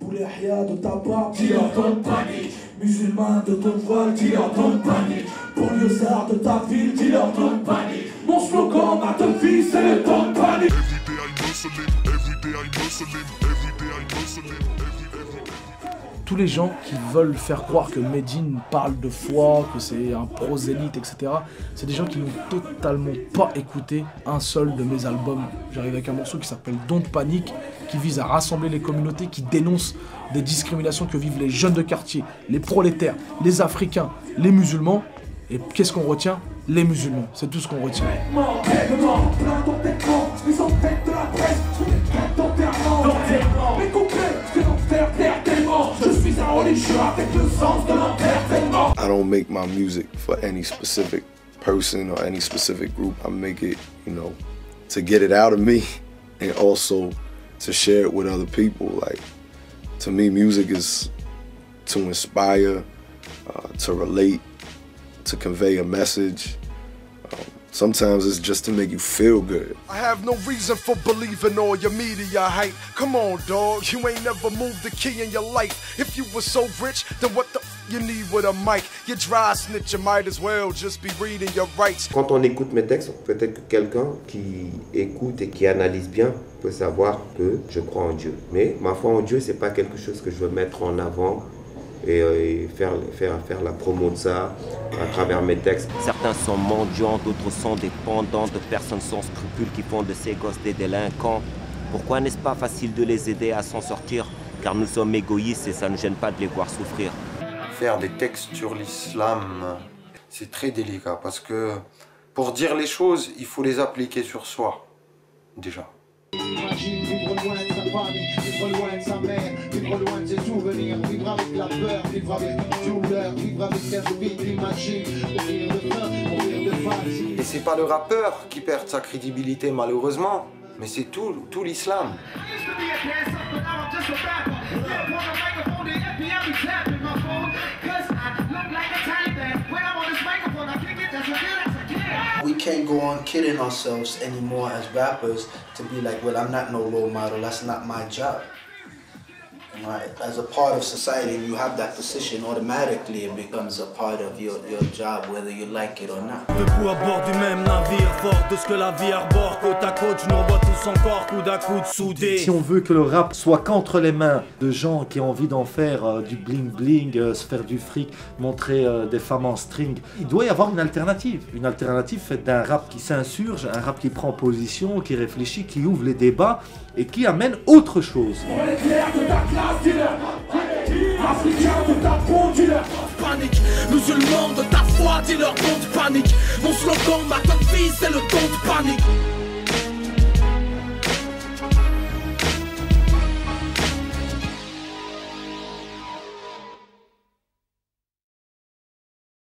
Bouléhia de ta barbe, dis-leur don't panique. Musulman de ton voile, dis-leur don't panique. Banlieusard de ta ville, dis-leur don't panique. Mon slogan, ma vie, c'est le don't panique. Every day I Muslim, every day I Muslim, every day tous les gens qui veulent faire croire que Medine parle de foi, que c'est un prosélyte, etc., c'est des gens qui n'ont totalement pas écouté un seul de mes albums. J'arrive avec un morceau qui s'appelle Don't Panique, qui vise à rassembler les communautés, qui dénonce des discriminations que vivent les jeunes de quartier, les prolétaires, les africains, les musulmans. Et qu'est-ce qu'on retient? Les musulmans, c'est tout ce qu'on retient. I don't make my music for any specific person or any specific group. I make it, you know, to get it out of me and also to share it with other people. Like, to me, music is to inspire, uh, to relate, to convey a message. Sometimes it's just to make you feel good. I have no reason for believing all your media hype. Come on, dog, you ain't never moved the key in your life. If you were so rich, then what the f you need with a mic? You dry snitch, you might as well just be reading your rights. Quand on écoute mes textes, peut-être que quelqu'un qui écoute et qui analyse bien peut savoir que je crois en Dieu. Mais ma foi en Dieu, c'est pas quelque chose que je veux mettre en avant et, euh, et faire, faire, faire la promo de ça à travers mes textes. Certains sont mendiants, d'autres sont dépendants de personnes sans scrupules qui font de ces gosses des délinquants. Pourquoi n'est-ce pas facile de les aider à s'en sortir? Car nous sommes égoïstes et ça ne gêne pas de les voir souffrir. Faire des textes sur l'islam, c'est très délicat parce que pour dire les choses, il faut les appliquer sur soi, déjà. De ses souvenirs, vivre avec la peur, vivre avec la douleur, vivre avec cette vie d'imagine, mourir de faim, mourir de fatigue. Et c'est pas le rappeur qui perd sa crédibilité malheureusement, mais c'est tout, tout l'islam. We can't go on kidding ourselves anymore as rappers to be like, well, I'm not no role model, that's not my job. As a part of society, you have that position, automatically it becomes a part of your, your job, whether you like it or not. Debout à bord du même navire, fort de ce que la vie arbore, côte à côte, je nous revois tous encore, coude à coude, soudés. Si on veut que le rap soit qu'entre les mains de gens qui ont envie d'en faire euh, du bling bling, euh, se faire du fric, montrer euh, des femmes en string, il doit y avoir une alternative. Une alternative faite d'un rap qui s'insurge, un rap qui prend position, qui réfléchit, qui ouvre les débats et qui amène autre chose. On est clair de ta classe, dis-leur. Africain de ta peau, dis-leur. Panique, musulman de ta foi, dis-leur don't panique. Mon slogan, ma top vie, c'est le don't panique.